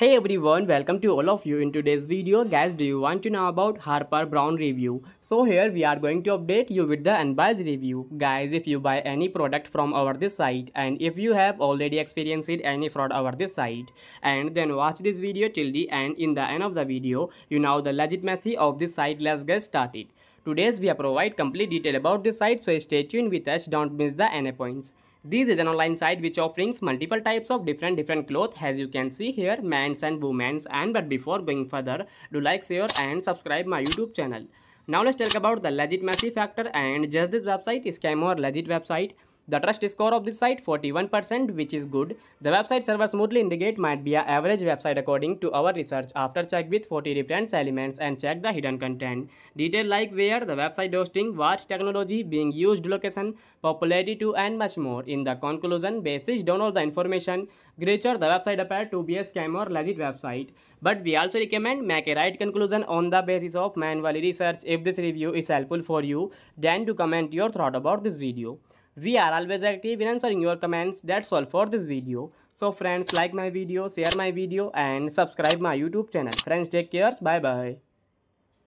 Hey everyone, welcome to all of you. In today's video, guys, do you want to know about Harper Brown review? So here we are going to update you with the unbiased review. Guys, if you buy any product from our this site and if you have already experienced any fraud over this site and then watch this video till the end, in the end of the video, you know the legitimacy of this site. Let's get started. Today's we provide complete detail about this site so stay tuned with us, don't miss the any points. This is an online site which offers multiple types of different different clothes. As you can see here men's and women's. And but before going further do like share and subscribe my youtube channel. Now let's talk about the legitimacy factor. And just this website is scam or legit website the trust score of this site 41% which is good. The website server smoothly indicate might be a average website according to our research after check with 40 different elements and check the hidden content. Detail like where the website hosting, what technology being used location, popularity to and much more. In the conclusion basis down all the information, Greater the website appear to be a scam or legit website. But we also recommend make a right conclusion on the basis of manual research. If this review is helpful for you, then to comment your thought about this video. We are always active in answering your comments. That's all for this video. So friends like my video, share my video and subscribe my YouTube channel. Friends take care. Bye bye.